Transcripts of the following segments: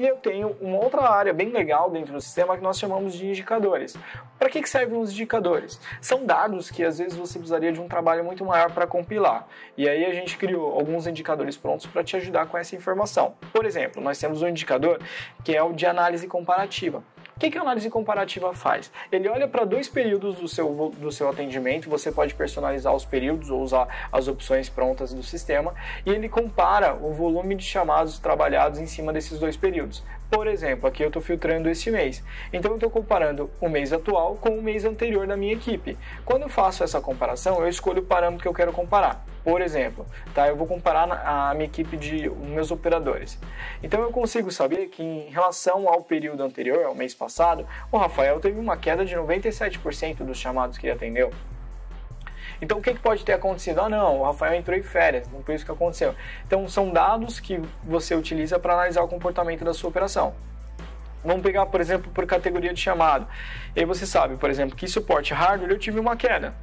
E eu tenho uma outra área bem legal dentro do sistema que nós chamamos de indicadores. Para que, que servem os indicadores? São dados que às vezes você precisaria de um trabalho muito maior para compilar. E aí a gente criou alguns indicadores prontos para te ajudar com essa informação. Por exemplo, nós temos um indicador que é o de análise comparativa. Que, que a análise comparativa faz? Ele olha para dois períodos do seu, do seu atendimento, você pode personalizar os períodos ou usar as opções prontas do sistema, e ele compara o volume de chamados trabalhados em cima desses dois períodos. Por exemplo, aqui eu estou filtrando esse mês. Então eu estou comparando o mês atual com o mês anterior da minha equipe. Quando eu faço essa comparação, eu escolho o parâmetro que eu quero comparar. Por exemplo, tá? eu vou comparar a minha equipe de meus operadores. Então eu consigo saber que em relação ao período anterior, ao mês passado, o Rafael teve uma queda de 97% dos chamados que ele atendeu. Então o que, que pode ter acontecido? Ah, não, o Rafael entrou em férias, não foi isso que aconteceu. Então são dados que você utiliza para analisar o comportamento da sua operação. Vamos pegar, por exemplo, por categoria de chamado. E aí você sabe, por exemplo, que suporte hardware eu tive uma queda.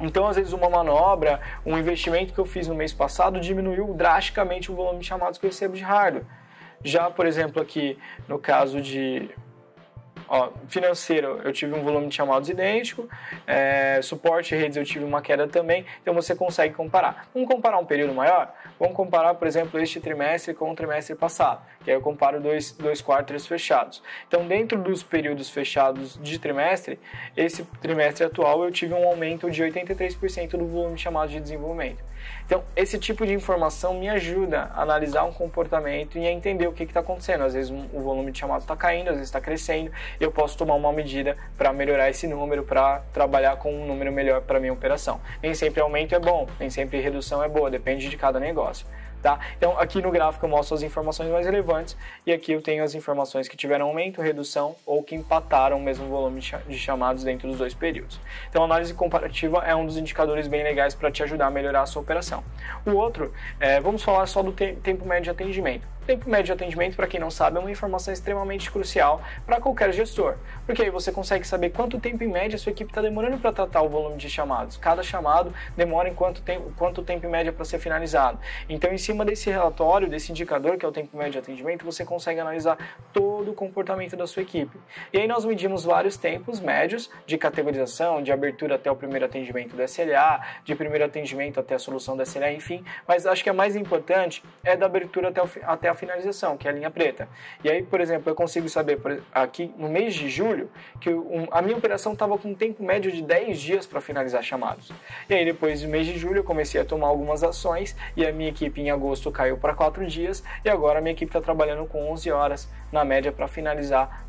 Então, às vezes, uma manobra, um investimento que eu fiz no mês passado diminuiu drasticamente o volume de chamados que eu recebo de hardware. Já, por exemplo, aqui no caso de Ó, financeiro, eu tive um volume de chamados idêntico, é, suporte e redes eu tive uma queda também, então você consegue comparar. Vamos comparar um período maior? Vamos comparar, por exemplo, este trimestre com o trimestre passado, que aí eu comparo dois, dois quartos fechados. Então, dentro dos períodos fechados de trimestre, esse trimestre atual eu tive um aumento de 83% do volume de chamados de desenvolvimento. Então, esse tipo de informação me ajuda a analisar um comportamento e a entender o que está acontecendo. Às vezes o volume de chamados está caindo, às vezes está crescendo, eu posso tomar uma medida para melhorar esse número, para trabalhar com um número melhor para minha operação. Nem sempre aumento é bom, nem sempre redução é boa, depende de cada negócio. Tá? Então, aqui no gráfico eu mostro as informações mais relevantes e aqui eu tenho as informações que tiveram aumento, redução ou que empataram o mesmo volume de chamados dentro dos dois períodos. Então, a análise comparativa é um dos indicadores bem legais para te ajudar a melhorar a sua operação. O outro, é, vamos falar só do te tempo médio de atendimento. Tempo médio de atendimento, para quem não sabe, é uma informação extremamente crucial para qualquer gestor, porque aí você consegue saber quanto tempo em média a sua equipe está demorando para tratar o volume de chamados. Cada chamado demora em quanto tempo, quanto tempo em média para ser finalizado. Então, em cima desse relatório, desse indicador, que é o tempo médio de atendimento, você consegue analisar todo o comportamento da sua equipe. E aí nós medimos vários tempos médios de categorização, de abertura até o primeiro atendimento do SLA, de primeiro atendimento até a solução do SLA, enfim. Mas acho que a mais importante é da abertura até, o, até a finalização, que é a linha preta. E aí, por exemplo, eu consigo saber aqui no mês de julho que a minha operação estava com um tempo médio de 10 dias para finalizar chamados. E aí, depois do mês de julho, eu comecei a tomar algumas ações e a minha equipe em agosto caiu para 4 dias e agora a minha equipe está trabalhando com 11 horas na média para finalizar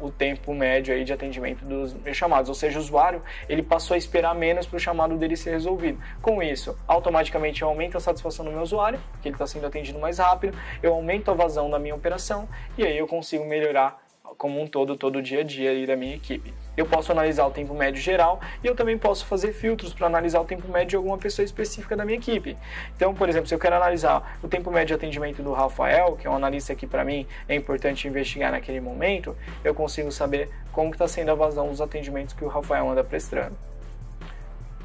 o tempo médio aí de atendimento dos chamados, ou seja, o usuário ele passou a esperar menos para o chamado dele ser resolvido. Com isso, automaticamente eu aumento a satisfação do meu usuário, porque ele está sendo atendido mais rápido, eu aumento a vazão da minha operação e aí eu consigo melhorar como um todo, todo o dia a dia da minha equipe. Eu posso analisar o tempo médio geral e eu também posso fazer filtros para analisar o tempo médio de alguma pessoa específica da minha equipe. Então, por exemplo, se eu quero analisar o tempo médio de atendimento do Rafael, que é um analista que para mim é importante investigar naquele momento, eu consigo saber como está sendo a vazão dos atendimentos que o Rafael anda prestando.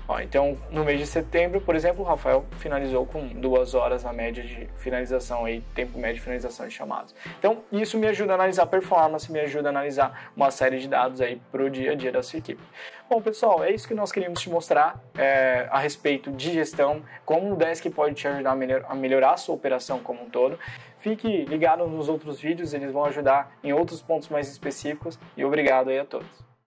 Ó, então, no mês de setembro, por exemplo, o Rafael finalizou com duas horas na média de finalização, aí, tempo médio de finalização de chamados. Então, isso me ajuda a analisar performance, me ajuda a analisar uma série de dados aí para o dia a dia da sua equipe. Bom, pessoal, é isso que nós queríamos te mostrar é, a respeito de gestão, como o Desk pode te ajudar a, melhor, a melhorar a sua operação como um todo. Fique ligado nos outros vídeos, eles vão ajudar em outros pontos mais específicos e obrigado aí a todos.